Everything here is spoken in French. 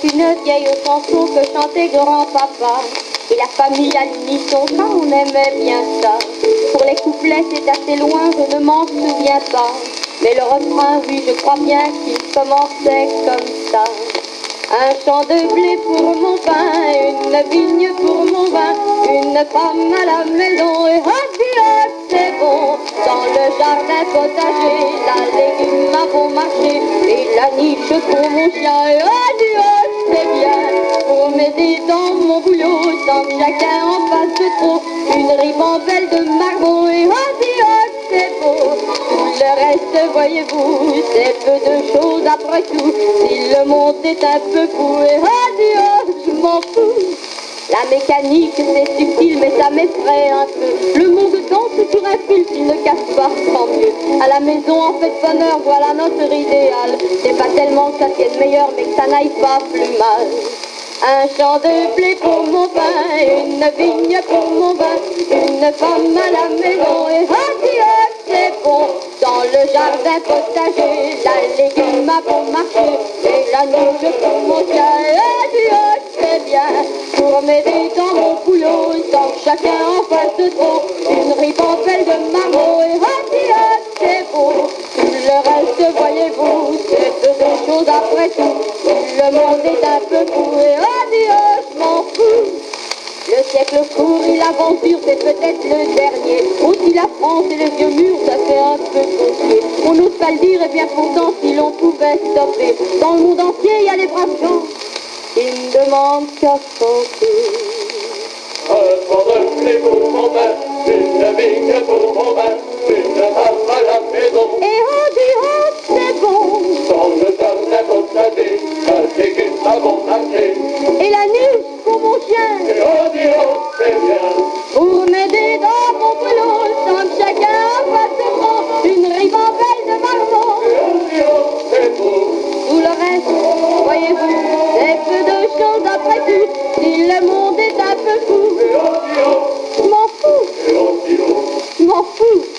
C'est une vieille chanson que chantait grand-papa. Et la famille à l'unisson, ça on aimait bien ça. Pour les couplets c'est assez loin, je ne m'en souviens pas. Mais le refrain, oui, je crois bien qu'il commençait comme ça. Un champ de blé pour mon pain, une vigne pour mon vin, une femme à la maison et adieu, c'est bon. Dans le jardin potager, la légume a bon marché et la niche pour mon chien et adieu, dans mon boulot, sans chacun en fasse trop, une ribambelle de margot et adieu, c'est beau. Tout le reste, voyez-vous, c'est peu de choses après tout. Si le monde est un peu fou et adieu, je m'en fous. La mécanique, c'est subtil, mais ça m'effraie un peu. Le monde danse sur un fil s'il ne casse pas, tant mieux. À la maison, en fait bonheur, voilà notre idéal. C'est pas tellement que ça tienne meilleur, mais que ça n'aille pas plus mal. Un champ de blé pour mon pain, une vigne pour mon vin, une femme à la maison et adieu, c'est bon. Dans le jardin potager, la légume a bon marché, et la niche pour mon chien et adieu, c'est bien. Pour m'aider dans mon boulot, sans chacun en fasse trop, une ribambelle de marmots après tout. Le monde est un peu fou et adieu, je m'en fous. Le siècle court et l'aventure, c'est peut-être le dernier. Aussi la France et le vieux mur, ça fait un peu compliqué. On n'ose pas le dire, et bien pourtant, si l'on pouvait stopper. Dans le monde entier, il y a des braves gens qui ne demandent qu'à chanter. Mon pain, une vigne pour mon une femme à la maison. Et c'est si le monde est un peu fou. M'en fous. M'en fous.